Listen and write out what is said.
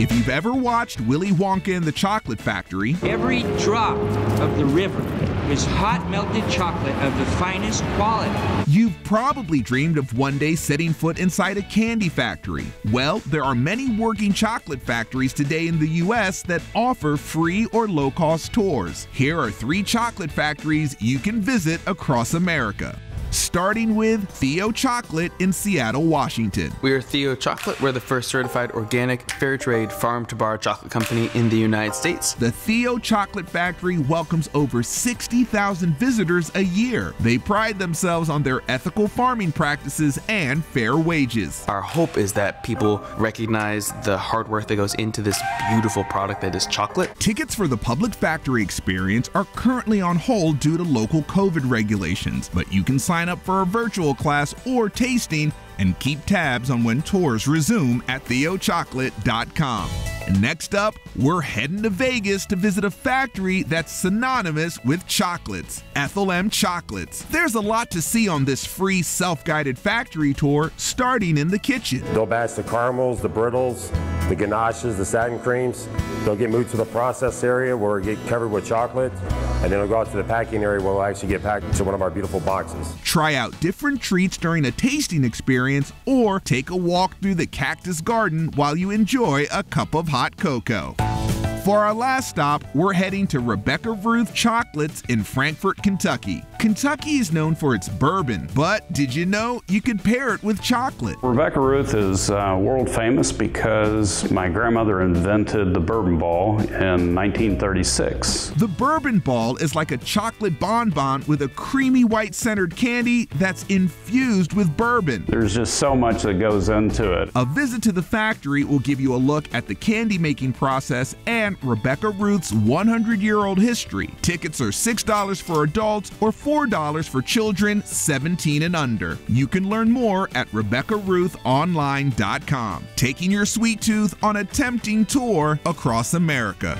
If you've ever watched Willy Wonka and the Chocolate Factory, every drop of the river is hot melted chocolate of the finest quality. You've probably dreamed of one day setting foot inside a candy factory. Well, there are many working chocolate factories today in the US that offer free or low cost tours. Here are three chocolate factories you can visit across America starting with Theo Chocolate in Seattle, Washington. We are Theo Chocolate. We're the first certified organic, fair trade, farm to bar chocolate company in the United States. The Theo Chocolate Factory welcomes over 60,000 visitors a year. They pride themselves on their ethical farming practices and fair wages. Our hope is that people recognize the hard work that goes into this beautiful product that is chocolate. Tickets for the public factory experience are currently on hold due to local COVID regulations, but you can sign sign up for a virtual class or tasting and keep tabs on when tours resume at theochocolate.com. Next up, we're heading to Vegas to visit a factory that's synonymous with chocolates, Ethel M Chocolates. There's a lot to see on this free self-guided factory tour starting in the kitchen. They'll batch the caramels, the brittles, the ganaches, the satin creams. They'll get moved to the process area where it get covered with chocolate, and then it'll go out to the packing area where it'll actually get packed into one of our beautiful boxes. Try out different treats during a tasting experience or take a walk through the cactus garden while you enjoy a cup of hot cocoa. For our last stop, we're heading to Rebecca Ruth Chocolates in Frankfort, Kentucky. Kentucky is known for its bourbon, but did you know you could pair it with chocolate? Rebecca Ruth is uh, world famous because my grandmother invented the bourbon ball in 1936. The bourbon ball is like a chocolate bonbon with a creamy white centered candy that's infused with bourbon. There's just so much that goes into it. A visit to the factory will give you a look at the candy making process and Rebecca Ruth's 100 year old history. Tickets are $6 for adults or $4 for children 17 and under. You can learn more at RebeccaRuthOnline.com, taking your sweet tooth on a tempting tour across America.